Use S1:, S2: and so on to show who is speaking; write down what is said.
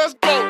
S1: Let's go.